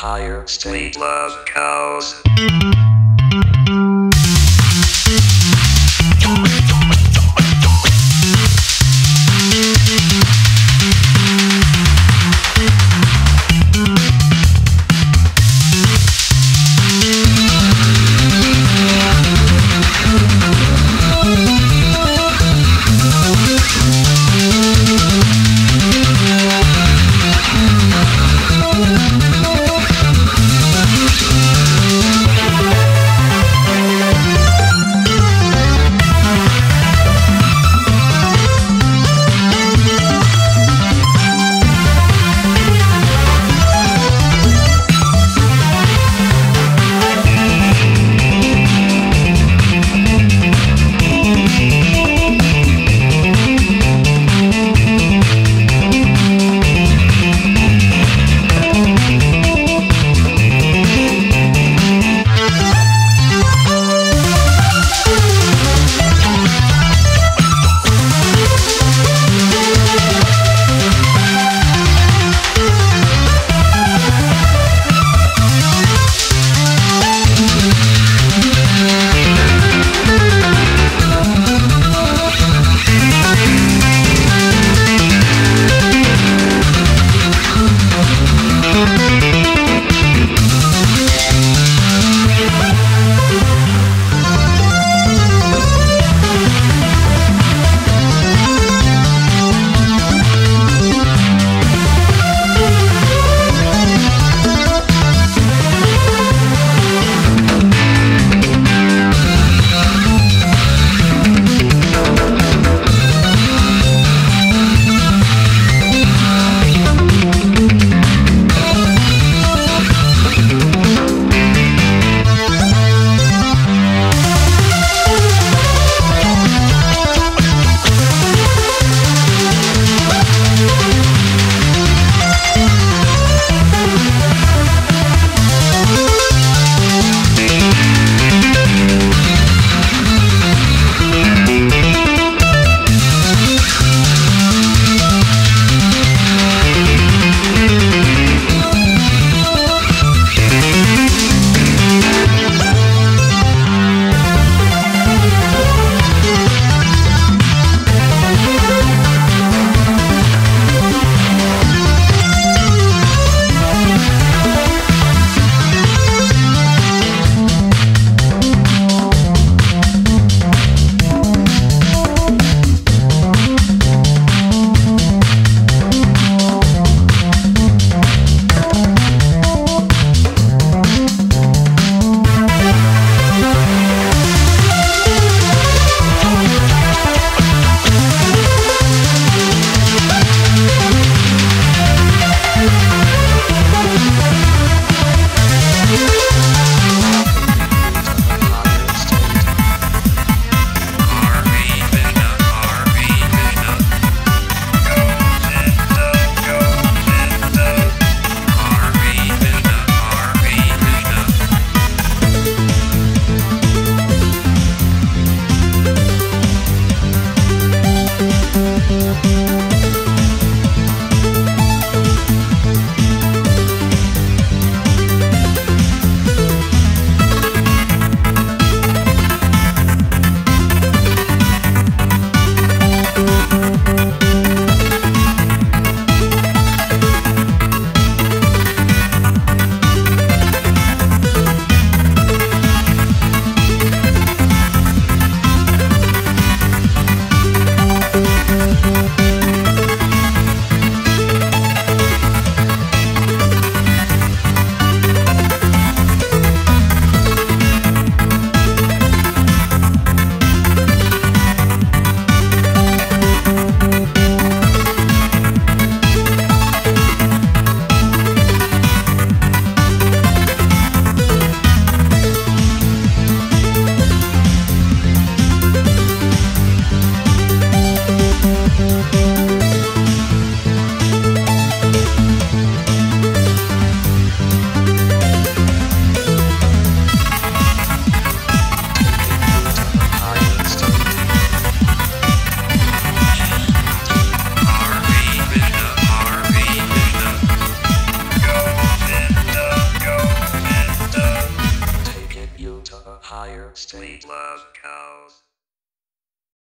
higher state love cows.